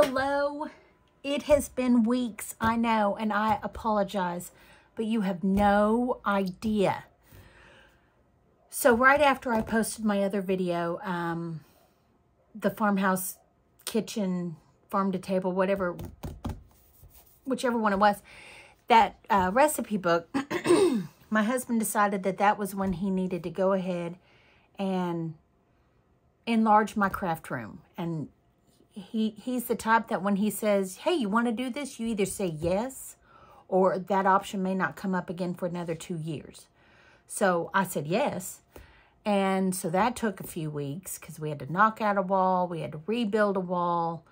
hello. It has been weeks, I know, and I apologize, but you have no idea. So right after I posted my other video, um, the farmhouse kitchen, farm to table, whatever, whichever one it was, that uh, recipe book, my husband decided that that was when he needed to go ahead and enlarge my craft room. And he he's the type that when he says, hey, you want to do this? You either say yes or that option may not come up again for another two years. So I said yes. And so that took a few weeks because we had to knock out a wall. We had to rebuild a wall.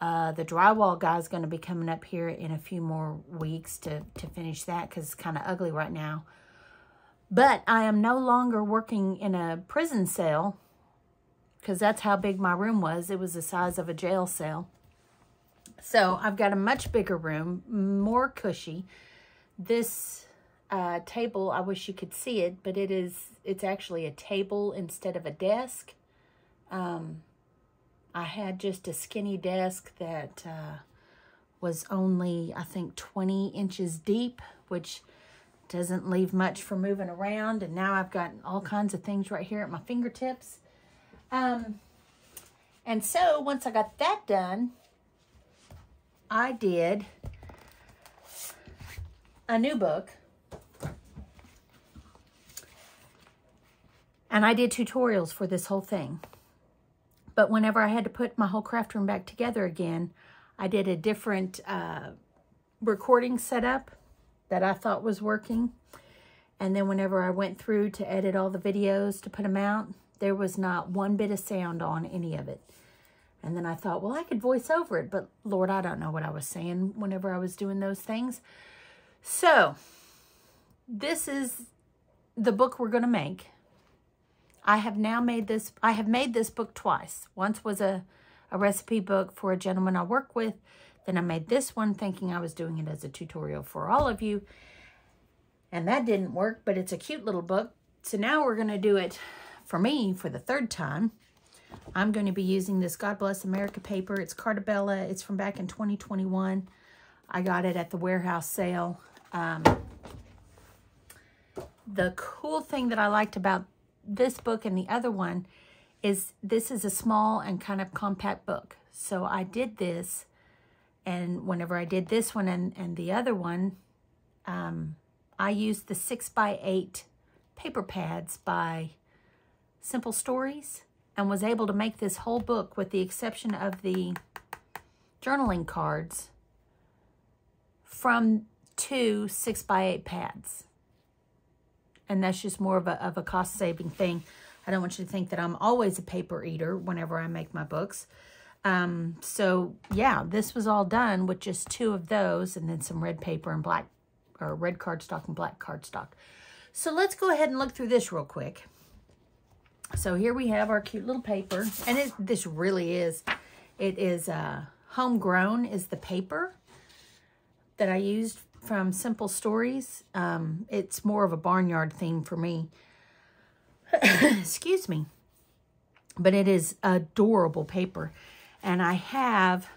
Uh, the drywall guy's going to be coming up here in a few more weeks to, to finish that because it's kind of ugly right now. But I am no longer working in a prison cell because that's how big my room was. It was the size of a jail cell. So I've got a much bigger room, more cushy. This uh, table, I wish you could see it, but it is, it's actually a table instead of a desk. Um, I had just a skinny desk that uh, was only, I think, 20 inches deep, which doesn't leave much for moving around. And now I've got all kinds of things right here at my fingertips. Um, and so once I got that done, I did a new book. And I did tutorials for this whole thing. But whenever I had to put my whole craft room back together again, I did a different uh, recording setup that I thought was working. And then whenever I went through to edit all the videos to put them out, there was not one bit of sound on any of it. And then I thought, well, I could voice over it, but Lord, I don't know what I was saying whenever I was doing those things. So, this is the book we're going to make. I have now made this, I have made this book twice. Once was a, a recipe book for a gentleman I work with. Then I made this one thinking I was doing it as a tutorial for all of you. And that didn't work, but it's a cute little book. So now we're going to do it for me, for the third time, I'm going to be using this God Bless America paper. It's Carta Bella. It's from back in 2021. I got it at the warehouse sale. Um, the cool thing that I liked about this book and the other one is this is a small and kind of compact book. So I did this, and whenever I did this one and, and the other one, um, I used the 6 by 8 paper pads by simple stories and was able to make this whole book with the exception of the journaling cards from two six by eight pads. And that's just more of a, of a cost saving thing. I don't want you to think that I'm always a paper eater whenever I make my books. Um, so yeah, this was all done with just two of those and then some red paper and black or red cardstock and black cardstock. So let's go ahead and look through this real quick. So here we have our cute little paper. And it, this really is, it is uh, homegrown is the paper that I used from Simple Stories. Um, it's more of a barnyard theme for me. Excuse me. But it is adorable paper. And I have,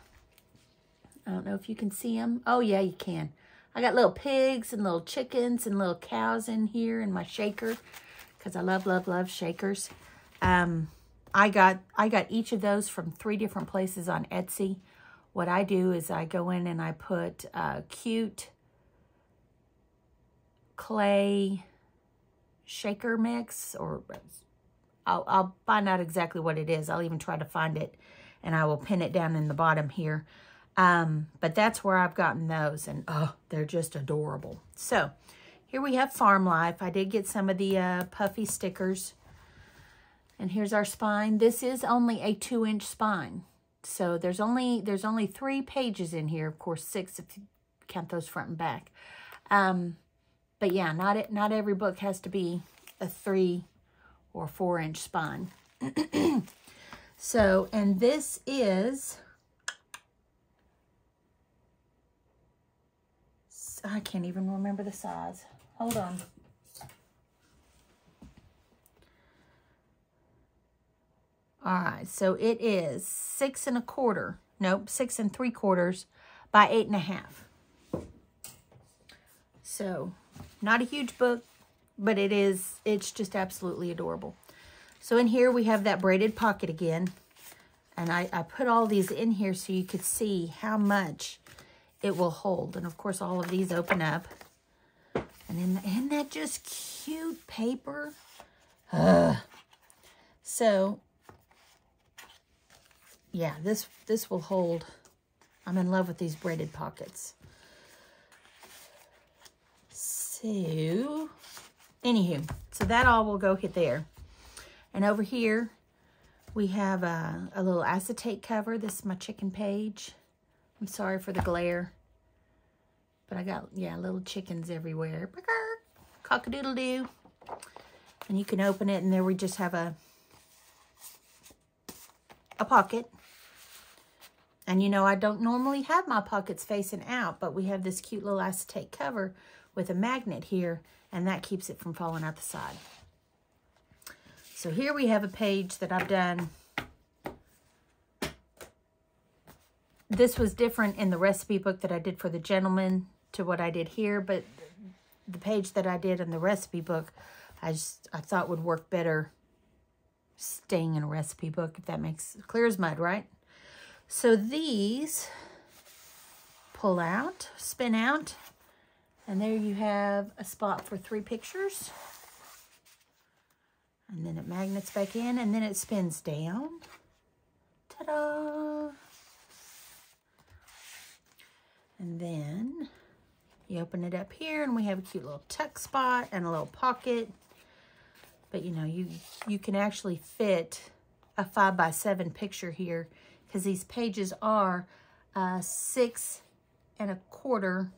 I don't know if you can see them. Oh, yeah, you can. I got little pigs and little chickens and little cows in here in my shaker because I love, love, love shakers. Um, I got I got each of those from three different places on Etsy. What I do is I go in and I put uh, cute clay shaker mix or I'll, I'll find out exactly what it is. I'll even try to find it and I will pin it down in the bottom here. Um, but that's where I've gotten those and oh, they're just adorable. So here we have Farm Life. I did get some of the uh, puffy stickers and here's our spine. This is only a two inch spine. So there's only there's only three pages in here. Of course, six if you count those front and back. Um, but yeah, not it, not every book has to be a three or four inch spine. so, and this is, I can't even remember the size. Hold on. All right, so it is six and a quarter nope, six and three quarters by eight and a half. So, not a huge book, but it is, it's just absolutely adorable. So in here we have that braided pocket again. And I, I put all these in here so you could see how much it will hold. And of course, all of these open up. And then, isn't that just cute paper? Uh, so, yeah, this, this will hold. I'm in love with these braided pockets. So, anywho, so that all will go hit there. And over here, we have a, a little acetate cover. This is my chicken page. I'm sorry for the glare. But I got, yeah, little chickens everywhere. Cock-a-doodle-doo. And you can open it, and there we just have a, a pocket. And you know, I don't normally have my pockets facing out, but we have this cute little acetate cover with a magnet here, and that keeps it from falling out the side. So here we have a page that I've done. This was different in the recipe book that I did for the gentleman to what I did here, but the page that I did in the recipe book, I just I thought would work better staying in a recipe book, if that makes clear as mud, right? So these pull out, spin out, and there you have a spot for three pictures. And then it magnets back in and then it spins down. Ta-da! And then you open it up here and we have a cute little tuck spot and a little pocket. But you know, you, you can actually fit a five by seven picture here because these pages are uh, six and a quarter.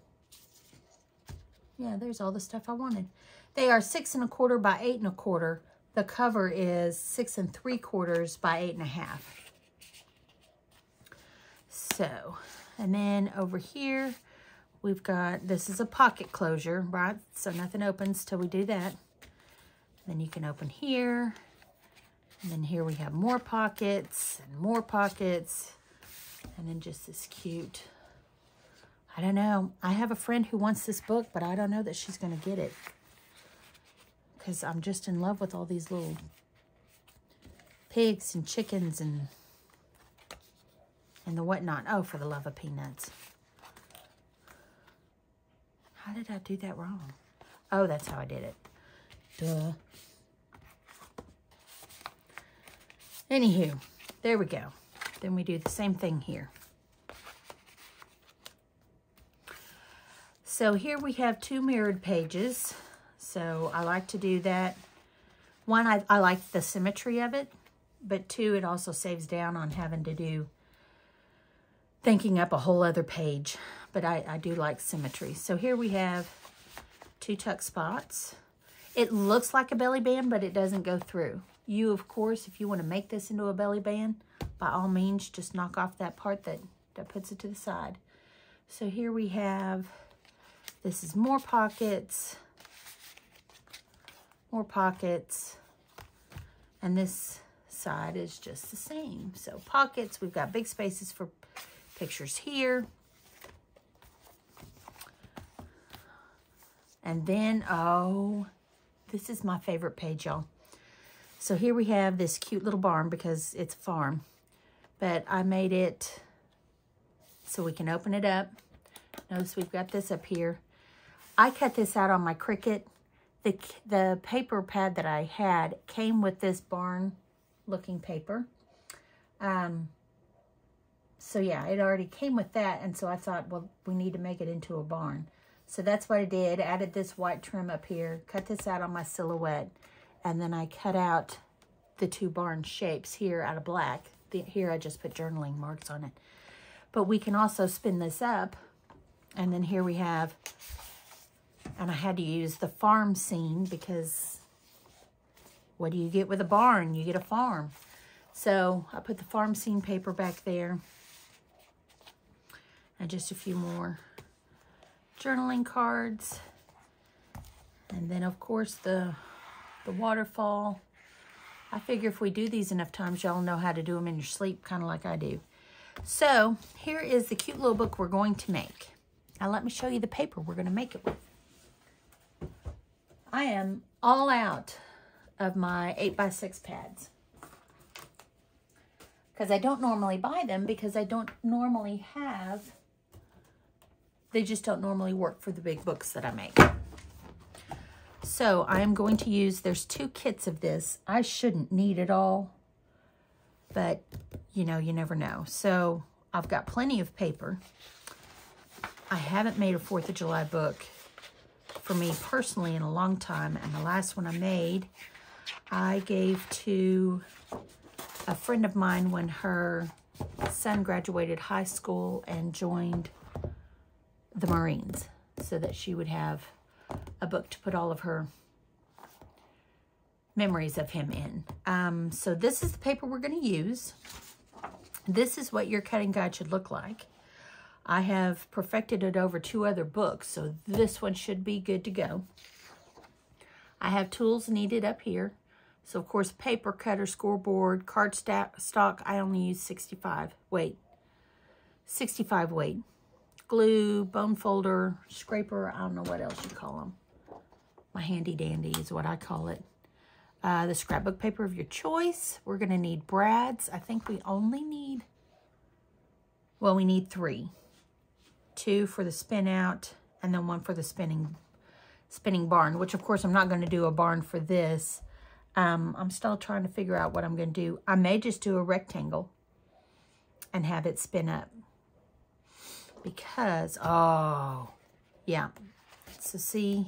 Yeah, there's all the stuff I wanted. They are six and a quarter by eight and a quarter the cover is six and three quarters by eight and a half. So, and then over here, we've got, this is a pocket closure, right? So nothing opens till we do that. Then you can open here. And then here we have more pockets and more pockets. And then just this cute, I don't know. I have a friend who wants this book, but I don't know that she's going to get it because I'm just in love with all these little pigs and chickens and and the whatnot. Oh, for the love of peanuts. How did I do that wrong? Oh, that's how I did it. Duh. Anywho, there we go. Then we do the same thing here. So here we have two mirrored pages. So I like to do that. One, I, I like the symmetry of it, but two, it also saves down on having to do thinking up a whole other page. But I, I do like symmetry. So here we have two tuck spots. It looks like a belly band, but it doesn't go through. You, of course, if you want to make this into a belly band, by all means, just knock off that part that, that puts it to the side. So here we have, this is more pockets more pockets. And this side is just the same. So pockets, we've got big spaces for pictures here. And then, oh, this is my favorite page, y'all. So here we have this cute little barn because it's a farm. But I made it so we can open it up. Notice we've got this up here. I cut this out on my Cricut the, the paper pad that I had came with this barn looking paper. Um, so yeah, it already came with that. And so I thought, well, we need to make it into a barn. So that's what I did. Added this white trim up here, cut this out on my silhouette. And then I cut out the two barn shapes here out of black. The, here I just put journaling marks on it. But we can also spin this up. And then here we have and I had to use the farm scene because what do you get with a barn? You get a farm. So I put the farm scene paper back there. And just a few more journaling cards. And then, of course, the, the waterfall. I figure if we do these enough times, y'all know how to do them in your sleep, kind of like I do. So here is the cute little book we're going to make. Now let me show you the paper we're going to make it with. I am all out of my 8x6 pads. Because I don't normally buy them because I don't normally have, they just don't normally work for the big books that I make. So I am going to use, there's two kits of this. I shouldn't need it all, but you know, you never know. So I've got plenty of paper. I haven't made a 4th of July book for me personally in a long time. And the last one I made, I gave to a friend of mine when her son graduated high school and joined the Marines so that she would have a book to put all of her memories of him in. Um, so this is the paper we're going to use. This is what your cutting guide should look like. I have perfected it over two other books, so this one should be good to go. I have tools needed up here. So, of course, paper cutter, scoreboard, card stock, I only use 65 weight. 65 weight. Glue, bone folder, scraper, I don't know what else you call them. My handy dandy is what I call it. Uh, the scrapbook paper of your choice. We're going to need brads. I think we only need, well, we need three. Two for the spin out and then one for the spinning spinning barn, which of course I'm not going to do a barn for this um, I'm still trying to figure out what I'm going to do. I may just do a rectangle and have it spin up. Because, oh, yeah. So see,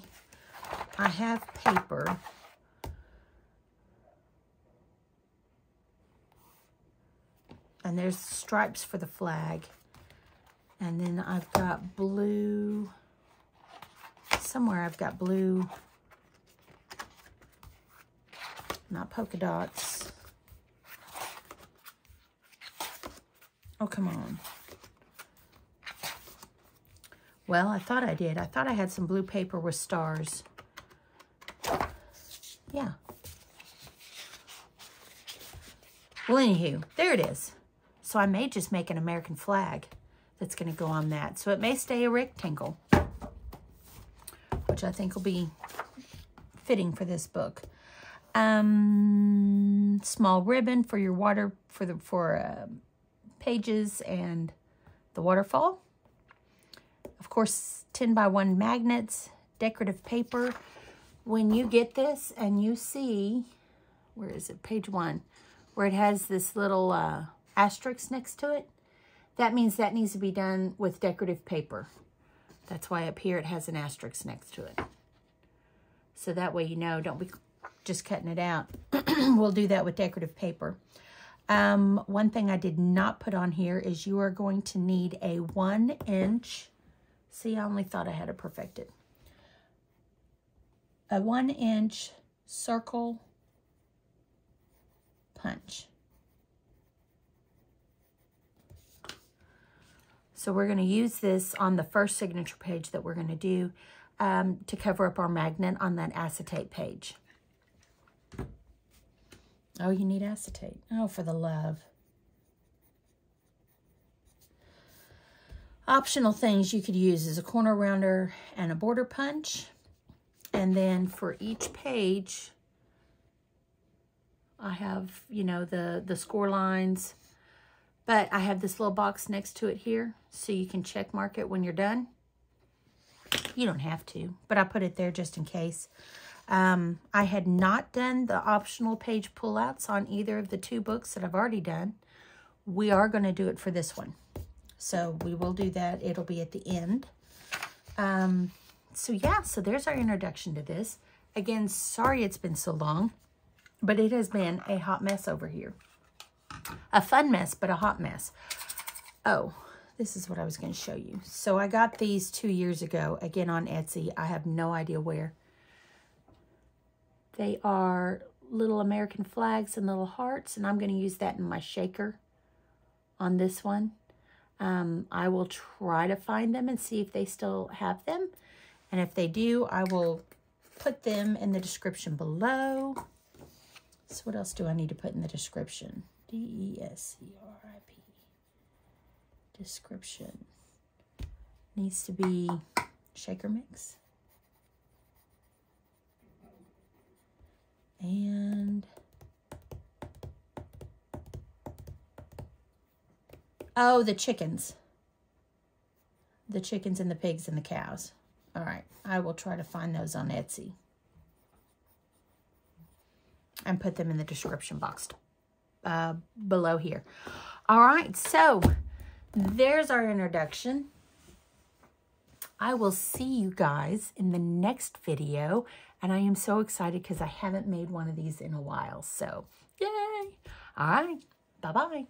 I have paper. And there's stripes for the flag. And then I've got blue. Somewhere I've got blue not polka dots. Oh, come on. Well, I thought I did. I thought I had some blue paper with stars. Yeah. Well, anywho, there it is. So I may just make an American flag that's going to go on that. So it may stay a rectangle, which I think will be fitting for this book um, small ribbon for your water, for the for uh, pages and the waterfall. Of course, 10 by 1 magnets, decorative paper. When you get this and you see, where is it, page 1, where it has this little uh, asterisk next to it, that means that needs to be done with decorative paper. That's why up here it has an asterisk next to it. So that way you know, don't be just cutting it out. we'll do that with decorative paper. Um, one thing I did not put on here is you are going to need a one inch, see, I only thought I had it perfected. A one inch circle punch. So we're going to use this on the first signature page that we're going to do um, to cover up our magnet on that acetate page. Oh, you need acetate. Oh, for the love. Optional things you could use is a corner rounder and a border punch. And then for each page, I have, you know, the, the score lines. But I have this little box next to it here, so you can check mark it when you're done. You don't have to, but I put it there just in case. Um, I had not done the optional page pullouts on either of the two books that I've already done. We are going to do it for this one. So we will do that. It'll be at the end. Um, so yeah, so there's our introduction to this. Again, sorry it's been so long, but it has been a hot mess over here. A fun mess, but a hot mess. Oh, this is what I was going to show you. So I got these two years ago, again on Etsy. I have no idea where. They are little American flags and little hearts, and I'm going to use that in my shaker on this one. Um, I will try to find them and see if they still have them. And if they do, I will put them in the description below. So what else do I need to put in the description? D-E-S-C-R-I-P. description. Needs to be shaker mix. And oh, the chickens. The chickens and the pigs and the cows. All right, I will try to find those on Etsy and put them in the description box uh, below here. All right, so there's our introduction. I will see you guys in the next video. And I am so excited because I haven't made one of these in a while. So, yay. All right. Bye-bye.